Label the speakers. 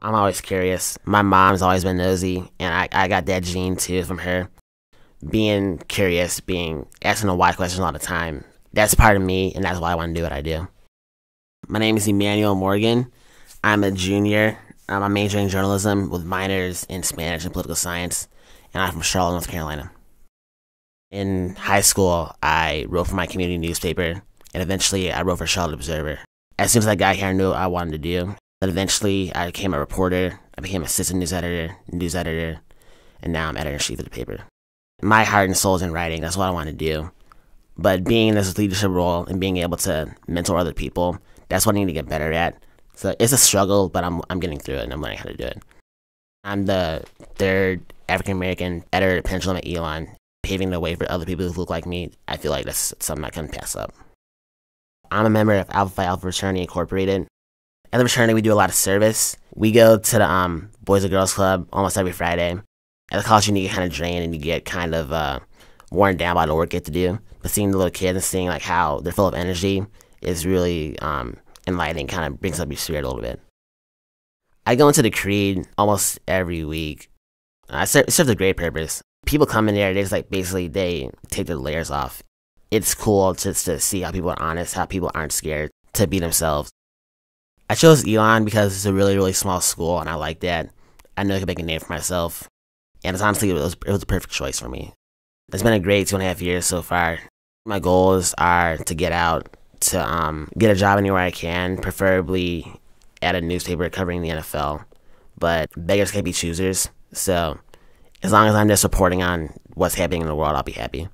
Speaker 1: I'm always curious. My mom's always been nosy, and I, I got that gene too from her. Being curious, being asking the why questions all the time. That's part of me, and that's why I want to do what I do. My name is Emmanuel Morgan. I'm a junior. I'm majoring in journalism with minors in Spanish and political science, and I'm from Charlotte, North Carolina. In high school, I wrote for my community newspaper, and eventually I wrote for Charlotte Observer. As soon as I got here, I knew what I wanted to do. Then eventually, I became a reporter. I became assistant news editor, news editor, and now I'm editor in chief of the paper. My heart and soul is in writing. That's what I want to do. But being in this leadership role and being able to mentor other people, that's what I need to get better at. So it's a struggle, but I'm I'm getting through it and I'm learning how to do it. I'm the third African American editor at Pendulum at Elon, paving the way for other people who look like me. I feel like that's something I couldn't pass up. I'm a member of Alpha Phi Alpha Fraternity Incorporated. At the fraternity, we do a lot of service. We go to the um, Boys and Girls Club almost every Friday. At the college, you need to get kind of drained and you get kind of uh, worn down by the work you have to do. But seeing the little kids and seeing like how they're full of energy is really um, enlightening, kind of brings up your spirit a little bit. I go into the Creed almost every week. Serve, it serves a great purpose. People come in there, they just like basically they take their layers off. It's cool just to see how people are honest, how people aren't scared to be themselves. I chose Elon because it's a really, really small school, and I like that. I know I could make a name for myself, and it's honestly it was, it was a perfect choice for me. It's been a great two and a half years so far. My goals are to get out, to um, get a job anywhere I can, preferably at a newspaper covering the NFL. But beggars can't be choosers, so as long as I'm just reporting on what's happening in the world, I'll be happy.